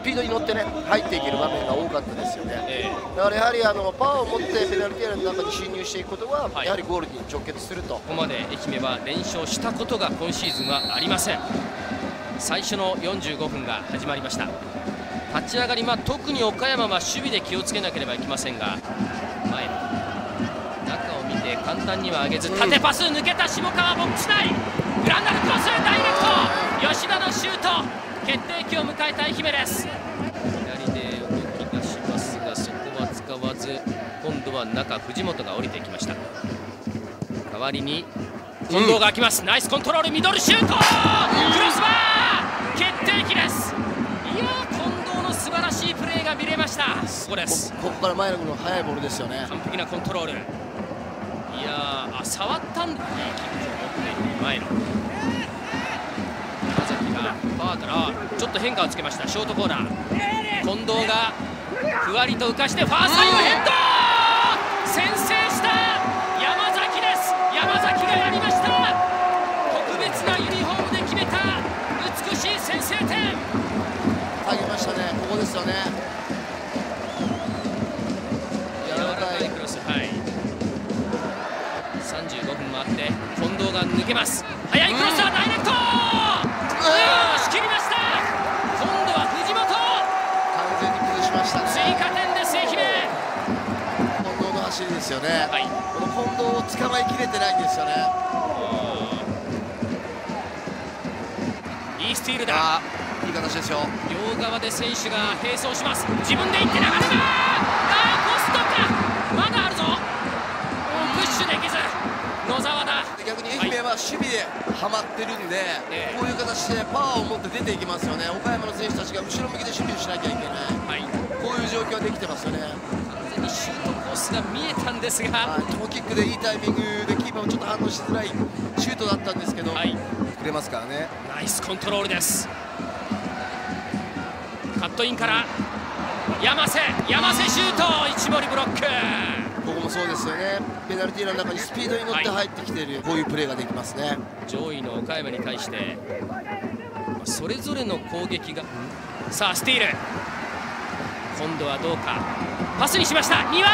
スピードに乗ってね入っていける場面が多かったですよね、えー、だからやはりあのパワーを持ってペナルティーエリアの中に侵入していくことは、はい、やはりゴールに直結すると。ここまで愛媛は連勝したことが今シーズンはありません。最初の45分が始まりました。立ち上がり、まあ、特に岡山は守備で気をつけなければいけませんが前の中を見て簡単には上げず縦パス抜けた下川ボックス内。グランダルクロスダイレクト。吉田のシュート決定機を迎えた愛媛です。左で動き出しますがそこは使わず今度は中藤本が降りてきました。代わりに近藤が空きます、うん、ナイスコントロールミドルシュート!クロスバー!決定機です!いや近藤の素晴らしいプレーが見れました。ここです。ここから前のの速いボールですよね。完璧なコントロール。いやあ触ったんだいいキックを持っている前のからちょっと変化をつけましたショートコーナー。近藤がふわりと浮かしてファーサイドヘッド！先制した山崎です。山崎がやりました！特別なユニフォームで決めた美しい先制点。下げましたね。ここですよね。柔らかいクロスはい。35分回って近藤が抜けます。速いクロスはダイレクト、ました、ね、追加点です愛媛。近藤の走りですよね、はい、この近藤を捕まえきれてないんですよね。いいスティールだ。いい形ですよ。両側で選手が並走します。自分で行って流れがあーポストか。まだあるぞ。プッシュできず。野沢だ。逆に愛媛は守備ではまってるんで、はい、こういう形でパワーを持って出ていきますよね。岡山の選手たちが後ろ向きで守備をしなきゃいけない、はい、こういう状況はできてますよね。完全にシュートコースが見えたんですが、はい、トキックでいいタイミングでキーパーもちょっと反応しづらいシュートだったんですけど、はい、くれますからね。ナイスコントロールです。カットインから。山瀬山瀬シュート。一森ブロック。ここもそうですよね。ペナルティーの中にスピードに乗って入ってきている、はい、こういうプレーができますね。上位の岡山に対してそれぞれの攻撃が。さあスティール今度はどうか。パスにしました。丹羽。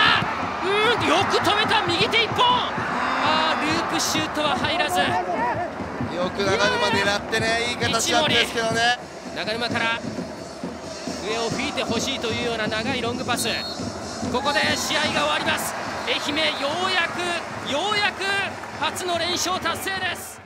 うんよく止めた。右手一本。あーループシュートは入らず。よく長沼狙ってねいい形なんですけどね。長沼から。上を吹いてほしいというような長いロングパス。ここで試合が終わります。愛媛ようやくようやく初の連勝達成です